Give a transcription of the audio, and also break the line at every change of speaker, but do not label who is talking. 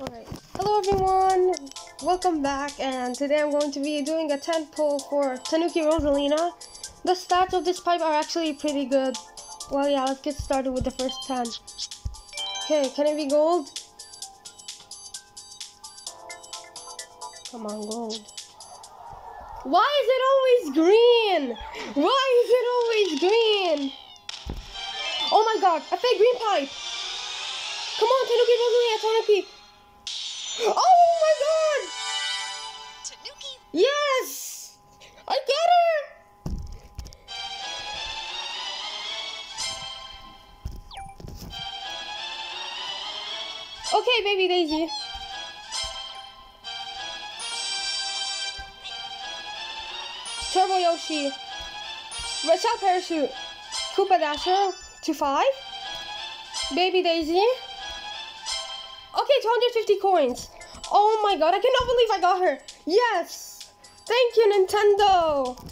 Alright, hello everyone, welcome back, and today I'm going to be doing a 10 pull for Tanuki Rosalina. The stats of this pipe are actually pretty good. Well, yeah, let's get started with the first 10. Okay, can it be gold? Come on, gold. Why is it always green? Why is it always green? Oh my god, I fake green pipe! Come on, Tanuki Rosalina, Tanuki! Oh my god!
Tanuki
Yes! I got her! Okay, baby Daisy. Turbo Yoshi. Red Shell Parachute. Koopa Dasher to 5. Baby Daisy. Okay, 250 coins. Oh my god, I cannot believe I got her. Yes! Thank you, Nintendo!